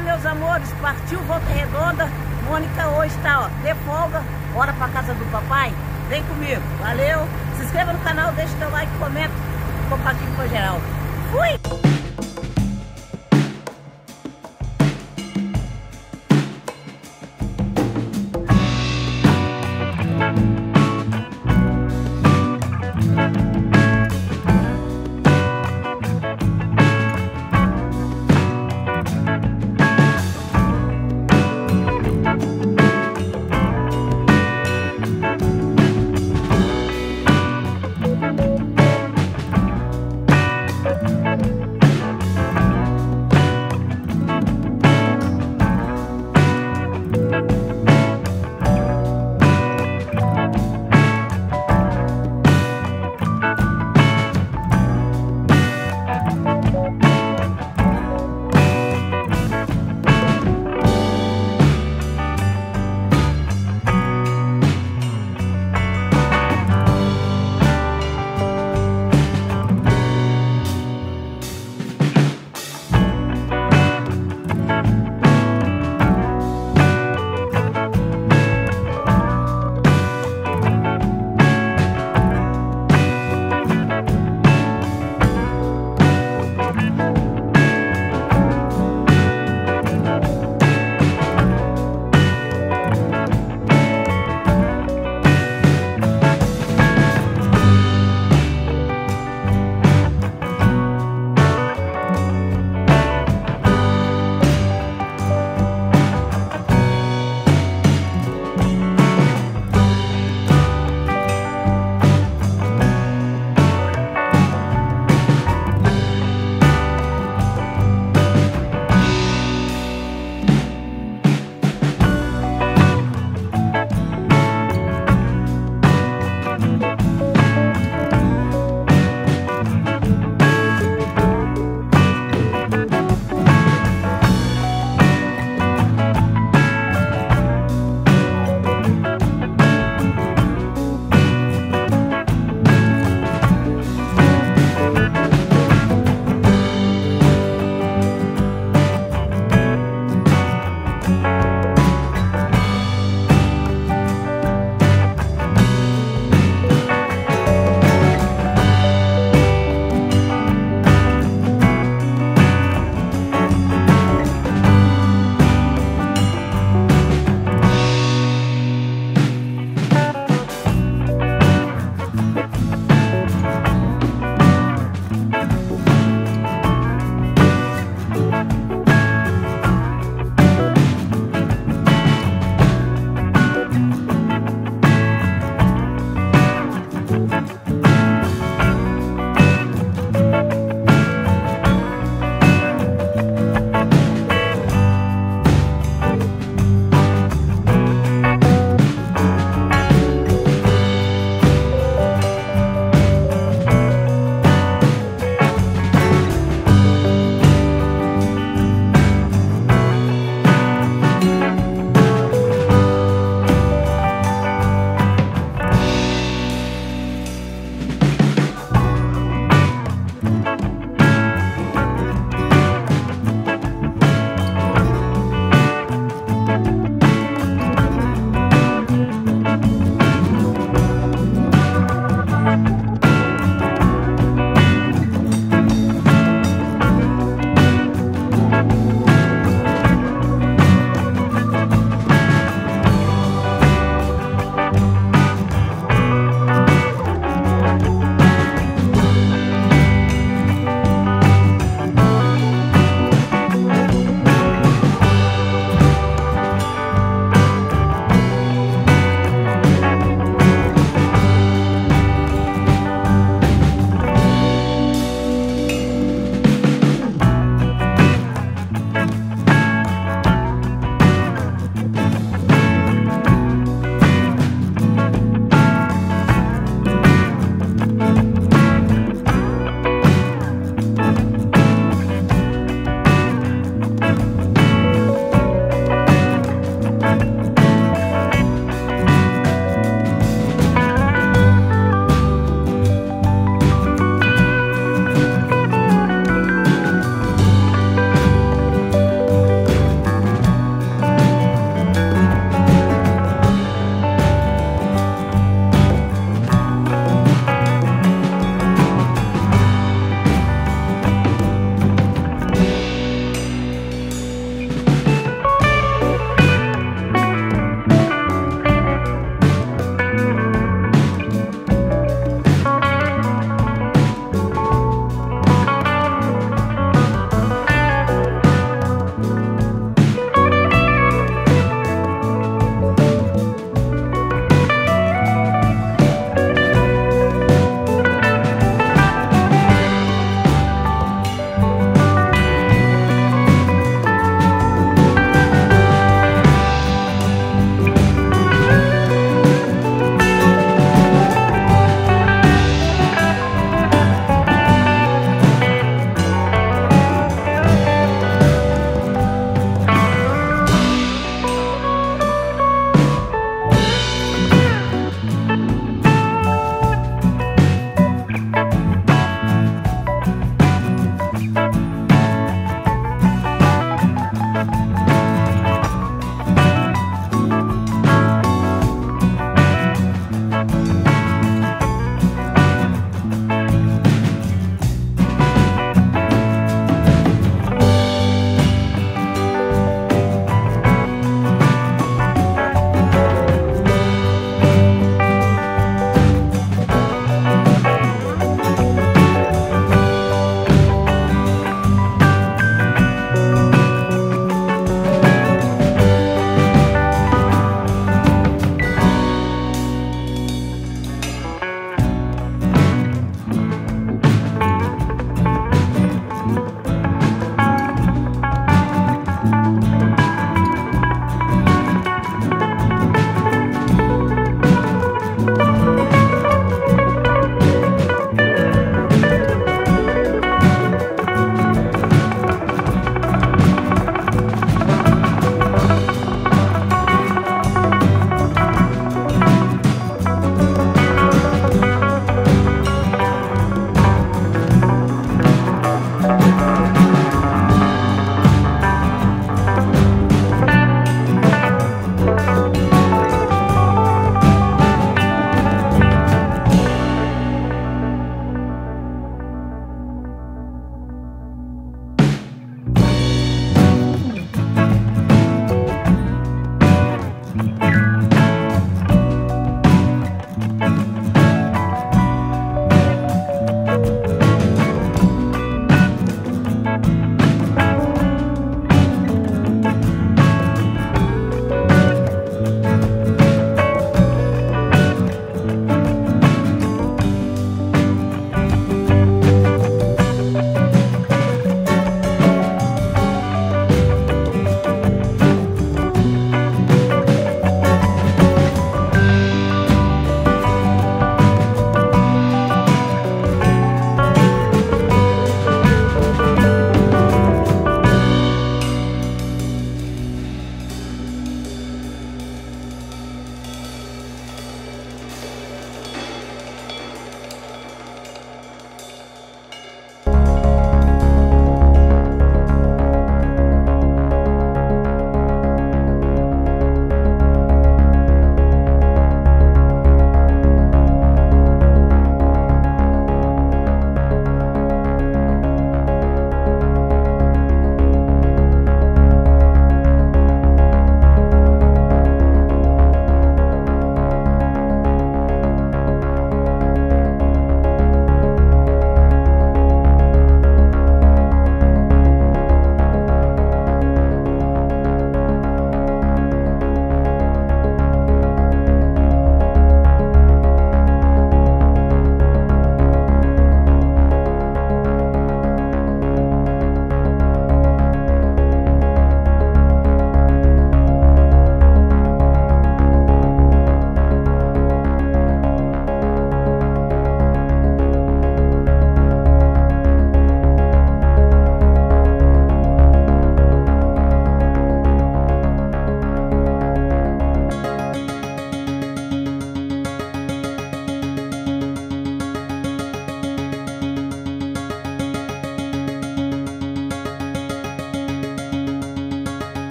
Meus amores, partiu Volta Redonda. Mônica hoje tá, ó, de folga, bora pra casa do papai? Vem comigo, valeu? Se inscreva no canal, deixa o teu like, comenta, compartilha com geral. Fui!